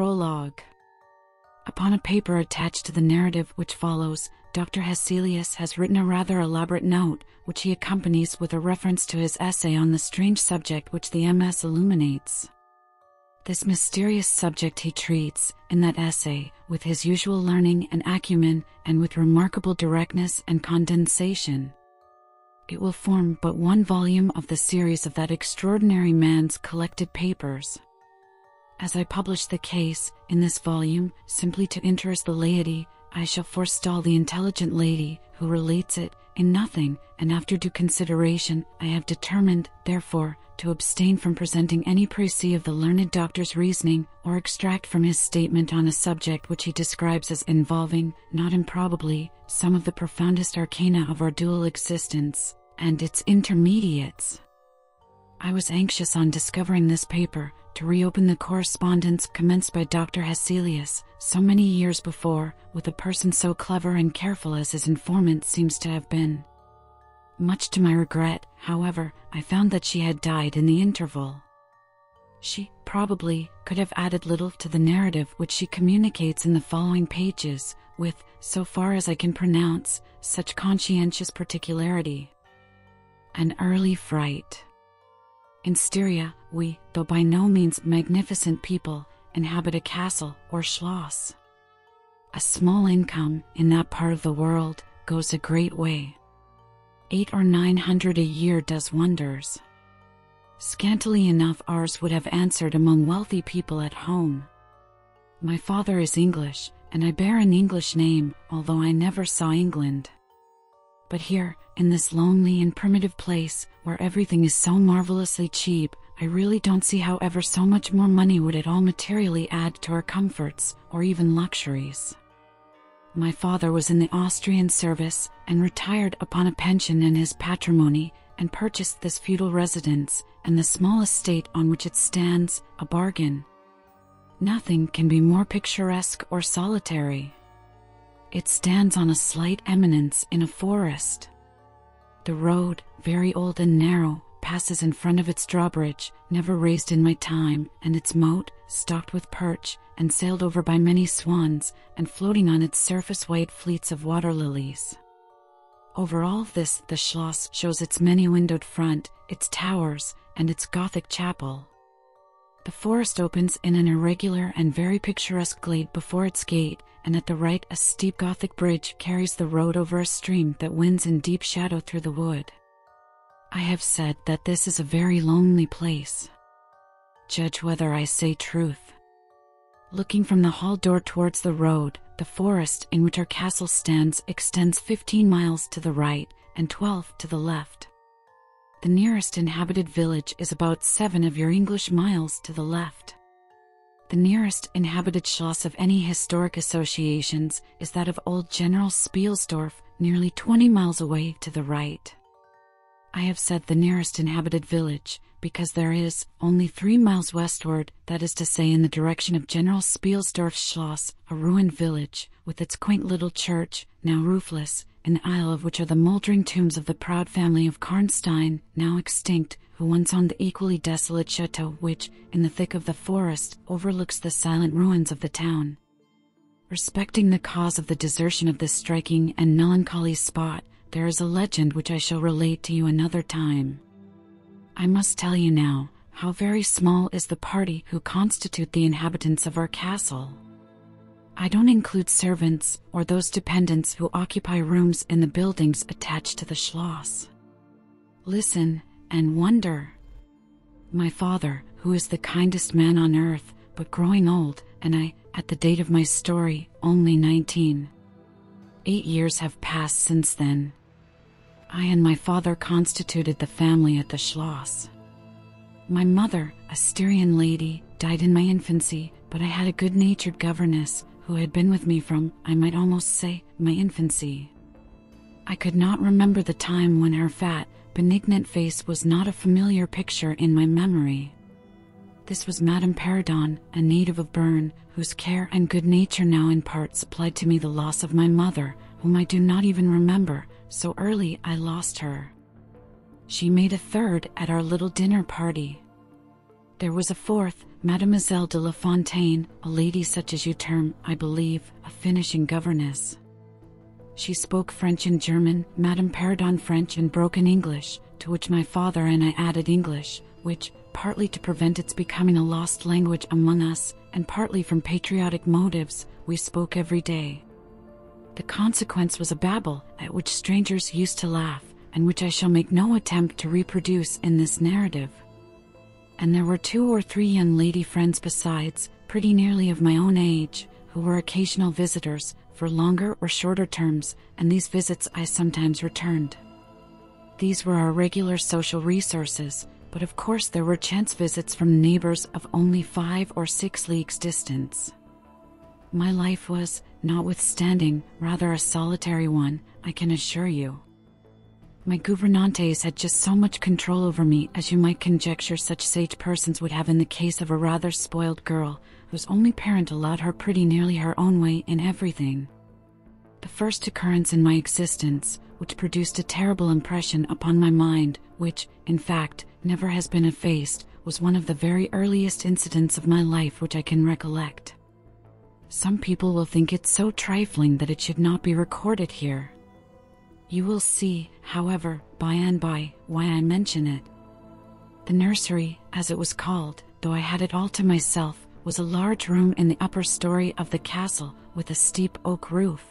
Prologue Upon a paper attached to the narrative which follows, Dr. Hesselius has written a rather elaborate note, which he accompanies with a reference to his essay on the strange subject which the MS illuminates. This mysterious subject he treats, in that essay, with his usual learning and acumen, and with remarkable directness and condensation. It will form but one volume of the series of that extraordinary man's collected papers. As I publish the case, in this volume, simply to interest the laity, I shall forestall the intelligent lady who relates it in nothing, and after due consideration, I have determined, therefore, to abstain from presenting any précis of the learned doctor's reasoning or extract from his statement on a subject which he describes as involving, not improbably, some of the profoundest arcana of our dual existence and its intermediates. I was anxious on discovering this paper to reopen the correspondence commenced by Dr. Hesselius so many years before with a person so clever and careful as his informant seems to have been. Much to my regret, however, I found that she had died in the interval. She, probably, could have added little to the narrative which she communicates in the following pages, with, so far as I can pronounce, such conscientious particularity. An early fright. In Styria, we, though by no means magnificent people, inhabit a castle or schloss. A small income in that part of the world goes a great way. Eight or nine hundred a year does wonders. Scantily enough, ours would have answered among wealthy people at home. My father is English, and I bear an English name, although I never saw England. But here, in this lonely and primitive place, where everything is so marvelously cheap, I really don't see how ever so much more money would at all materially add to our comforts, or even luxuries. My father was in the Austrian service and retired upon a pension in his patrimony and purchased this feudal residence and the small estate on which it stands a bargain. Nothing can be more picturesque or solitary. It stands on a slight eminence in a forest. The road, very old and narrow, passes in front of its drawbridge, never raised in my time, and its moat, stocked with perch, and sailed over by many swans, and floating on its surface white fleets of water lilies. Over all this, the Schloss shows its many windowed front, its towers, and its Gothic chapel. The forest opens in an irregular and very picturesque glade before its gate, and at the right a steep Gothic bridge carries the road over a stream that winds in deep shadow through the wood. I have said that this is a very lonely place. Judge whether I say truth. Looking from the hall door towards the road, the forest in which our castle stands extends 15 miles to the right and 12 to the left. The nearest inhabited village is about seven of your English miles to the left. The nearest inhabited schloss of any historic associations is that of old General Spielsdorf, nearly 20 miles away to the right. I have said the nearest inhabited village because there is, only three miles westward, that is to say in the direction of General Spielsdorf's Schloss, a ruined village, with its quaint little church, now roofless, in the aisle of which are the mouldering tombs of the proud family of Karnstein, now extinct, who once owned the equally desolate chateau which, in the thick of the forest, overlooks the silent ruins of the town. Respecting the cause of the desertion of this striking and melancholy spot, there is a legend which I shall relate to you another time. I must tell you now how very small is the party who constitute the inhabitants of our castle. I don't include servants or those dependents who occupy rooms in the buildings attached to the Schloss. Listen and wonder. My father, who is the kindest man on earth, but growing old, and I, at the date of my story, only 19. Eight years have passed since then. I and my father constituted the family at the Schloss. My mother, a Styrian lady, died in my infancy, but I had a good natured governess who had been with me from, I might almost say, my infancy. I could not remember the time when her fat, benignant face was not a familiar picture in my memory. This was Madame Perrodon, a native of Bern, whose care and good nature now in part supplied to me the loss of my mother, whom I do not even remember, so early I lost her. She made a third at our little dinner party. There was a fourth, Mademoiselle de La Fontaine, a lady such as you term, I believe, a finishing governess. She spoke French and German, Madame Perrodon French and broken English, to which my father and I added English, which, partly to prevent its becoming a lost language among us, and partly from patriotic motives, we spoke every day. The consequence was a babble at which strangers used to laugh, and which I shall make no attempt to reproduce in this narrative. And there were two or three young lady friends besides, pretty nearly of my own age, who were occasional visitors, for longer or shorter terms, and these visits I sometimes returned. These were our regular social resources, but of course there were chance visits from neighbors of only five or six leagues distance. My life was, notwithstanding, rather a solitary one, I can assure you. My gouvernantes had just so much control over me as you might conjecture such sage persons would have in the case of a rather spoiled girl, whose only parent allowed her pretty nearly her own way in everything. The first occurrence in my existence, which produced a terrible impression upon my mind, which, in fact, never has been effaced, was one of the very earliest incidents of my life which I can recollect. Some people will think it so trifling that it should not be recorded here. You will see, however, by and by, why I mention it. The nursery, as it was called, though I had it all to myself, was a large room in the upper story of the castle with a steep oak roof.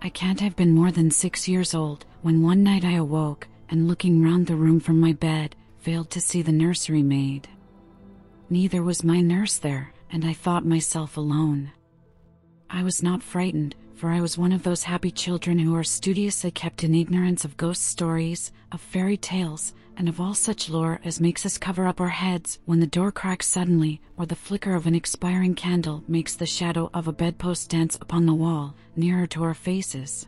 I can't have been more than six years old when one night I awoke and looking round the room from my bed, failed to see the nursery maid. Neither was my nurse there, and I thought myself alone. I was not frightened, for I was one of those happy children who are studiously kept in ignorance of ghost stories, of fairy tales, and of all such lore as makes us cover up our heads when the door cracks suddenly, or the flicker of an expiring candle makes the shadow of a bedpost dance upon the wall, nearer to our faces.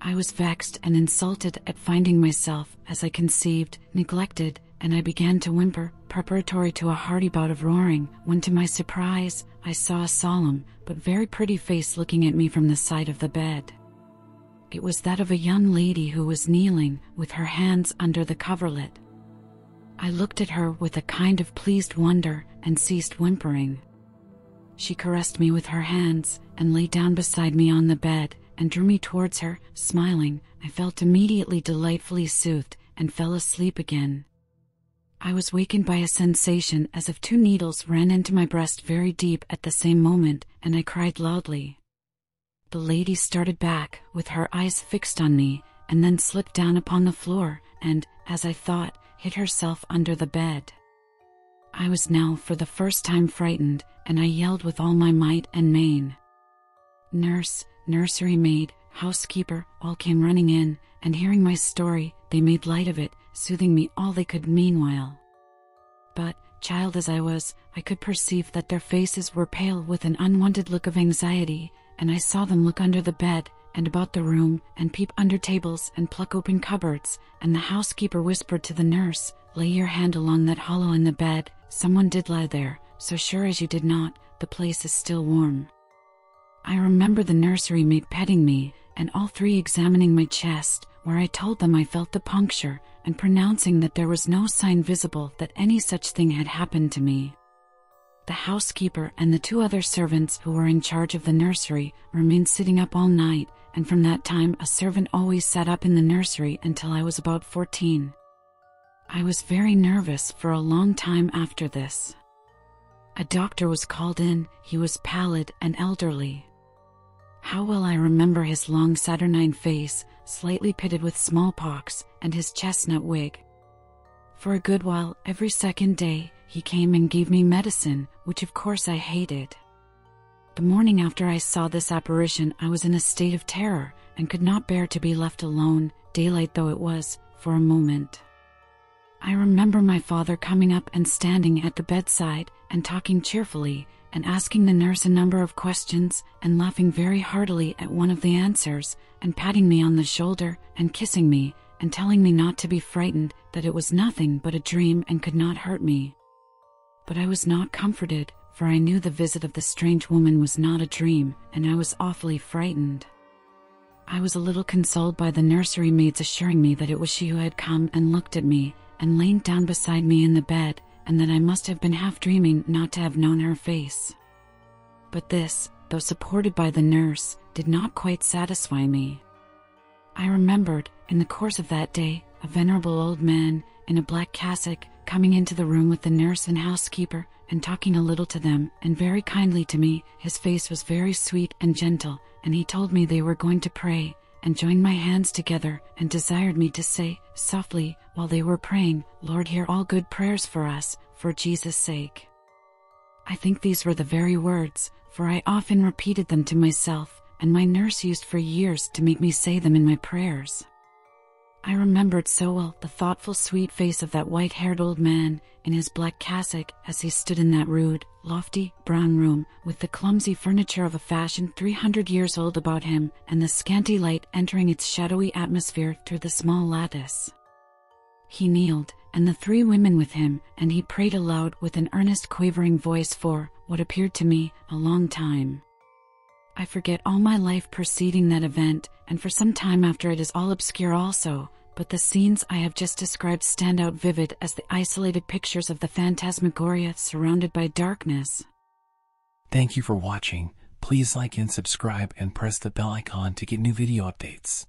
I was vexed and insulted at finding myself, as I conceived, neglected, and I began to whimper, preparatory to a hearty bout of roaring, when to my surprise, I saw a solemn, but very pretty face looking at me from the side of the bed. It was that of a young lady who was kneeling, with her hands under the coverlet. I looked at her with a kind of pleased wonder and ceased whimpering. She caressed me with her hands and lay down beside me on the bed and drew me towards her, smiling. I felt immediately delightfully soothed and fell asleep again. I was wakened by a sensation as if two needles ran into my breast very deep at the same moment, and I cried loudly. The lady started back, with her eyes fixed on me, and then slipped down upon the floor, and, as I thought, hid herself under the bed. I was now for the first time frightened, and I yelled with all my might and main. Nurse, nursery maid, housekeeper, all came running in, and hearing my story, they made light of it, soothing me all they could meanwhile. But, child as I was, I could perceive that their faces were pale with an unwonted look of anxiety, and I saw them look under the bed and about the room, and peep under tables and pluck open cupboards, and the housekeeper whispered to the nurse, Lay your hand along that hollow in the bed, someone did lie there, so sure as you did not, the place is still warm. I remember the nursery maid petting me, and all three examining my chest, where I told them I felt the puncture, and pronouncing that there was no sign visible that any such thing had happened to me. The housekeeper and the two other servants who were in charge of the nursery remained sitting up all night, and from that time a servant always sat up in the nursery until I was about fourteen. I was very nervous for a long time after this. A doctor was called in, he was pallid and elderly. How well I remember his long saturnine face, slightly pitted with smallpox, and his chestnut wig. For a good while, every second day, he came and gave me medicine, which of course I hated. The morning after I saw this apparition, I was in a state of terror and could not bear to be left alone, daylight though it was, for a moment. I remember my father coming up and standing at the bedside and talking cheerfully and asking the nurse a number of questions and laughing very heartily at one of the answers and patting me on the shoulder and kissing me and telling me not to be frightened, that it was nothing but a dream and could not hurt me. But I was not comforted, for I knew the visit of the strange woman was not a dream, and I was awfully frightened. I was a little consoled by the nursery maid's assuring me that it was she who had come and looked at me and lain down beside me in the bed and that I must have been half dreaming not to have known her face. But this, though supported by the nurse, did not quite satisfy me. I remembered, in the course of that day, a venerable old man in a black cassock coming into the room with the nurse and housekeeper and talking a little to them and very kindly to me. His face was very sweet and gentle, and he told me they were going to pray and joined my hands together and desired me to say softly while they were praying, Lord, hear all good prayers for us, for Jesus' sake. I think these were the very words, for I often repeated them to myself, and my nurse used for years to make me say them in my prayers. I remembered so well the thoughtful, sweet face of that white haired old man in his black cassock as he stood in that rude, lofty, brown room with the clumsy furniture of a fashion 300 years old about him and the scanty light entering its shadowy atmosphere through the small lattice. He kneeled, and the three women with him, and he prayed aloud with an earnest, quavering voice for what appeared to me a long time. I forget all my life preceding that event, and for some time after it is all obscure also, but the scenes I have just described stand out vivid as the isolated pictures of the phantasmagoria surrounded by darkness. Thank you for watching. Please like and subscribe and press the bell icon to get new video updates.